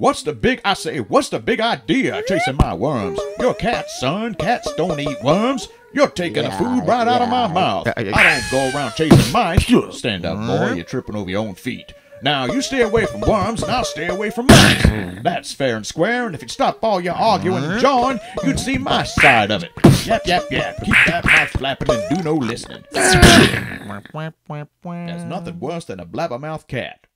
What's the big, I say, what's the big idea mm-hmm. chasing my worms? You're a cat, son. Cats don't eat worms. You're taking the food right out of my mouth. Uh, uh, I don't go around chasing mice. Stand up, uh-huh. boy. You're tripping over your own feet. Now, you stay away from worms, and I'll stay away from mice. Uh-huh. That's fair and square, and if you'd stop all your arguing and uh-huh. jawing, you'd see my side of it. Yap, yap, yap. Keep that mouth flapping and do no listening. There's nothing worse than a blabbermouth cat.